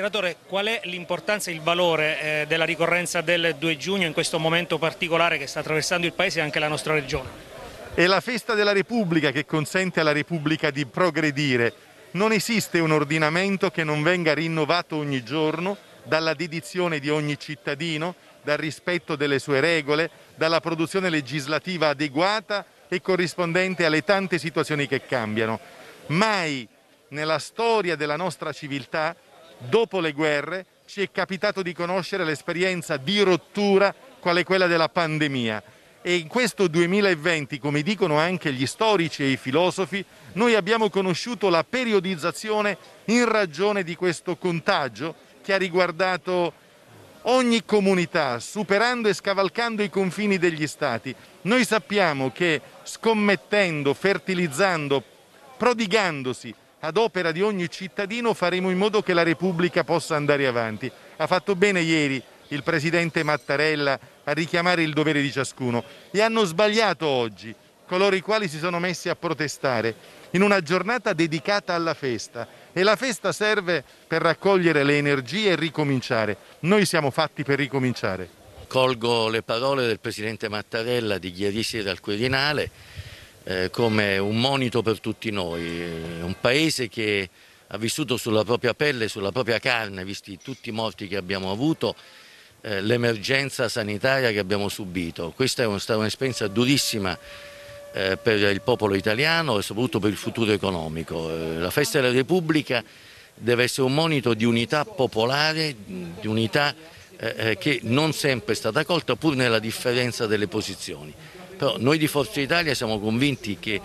Senatore, qual è l'importanza e il valore eh, della ricorrenza del 2 giugno in questo momento particolare che sta attraversando il Paese e anche la nostra regione? È la festa della Repubblica che consente alla Repubblica di progredire. Non esiste un ordinamento che non venga rinnovato ogni giorno dalla dedizione di ogni cittadino, dal rispetto delle sue regole, dalla produzione legislativa adeguata e corrispondente alle tante situazioni che cambiano. Mai nella storia della nostra civiltà, dopo le guerre, ci è capitato di conoscere l'esperienza di rottura quale quella della pandemia. E in questo 2020, come dicono anche gli storici e i filosofi, noi abbiamo conosciuto la periodizzazione in ragione di questo contagio che ha riguardato ogni comunità, superando e scavalcando i confini degli stati. Noi sappiamo che scommettendo, fertilizzando, prodigandosi ad opera di ogni cittadino faremo in modo che la Repubblica possa andare avanti. Ha fatto bene ieri il Presidente Mattarella a richiamare il dovere di ciascuno e hanno sbagliato oggi coloro i quali si sono messi a protestare in una giornata dedicata alla festa e la festa serve per raccogliere le energie e ricominciare. Noi siamo fatti per ricominciare. Colgo le parole del Presidente Mattarella di ieri sera al Quirinale eh, come un monito per tutti noi, un paese che ha vissuto sulla propria pelle, sulla propria carne, visti tutti i morti che abbiamo avuto, eh, l'emergenza sanitaria che abbiamo subito. Questa è stata un'esperienza durissima eh, per il popolo italiano e soprattutto per il futuro economico. Eh, la festa della Repubblica deve essere un monito di unità popolare, di unità eh, eh, che non sempre è stata colta pur nella differenza delle posizioni. Però noi di Forza Italia siamo convinti che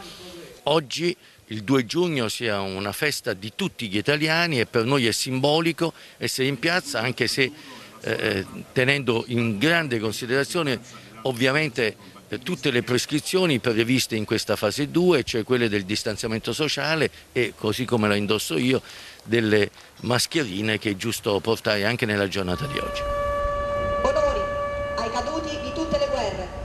oggi il 2 giugno sia una festa di tutti gli italiani e per noi è simbolico essere in piazza anche se eh, eh tenendo in grande considerazione ovviamente eh, tutte le prescrizioni previste in questa fase 2, cioè quelle del distanziamento sociale e così come la indosso io delle mascherine che è giusto portare anche nella giornata di oggi. Onori ai caduti di tutte le guerre.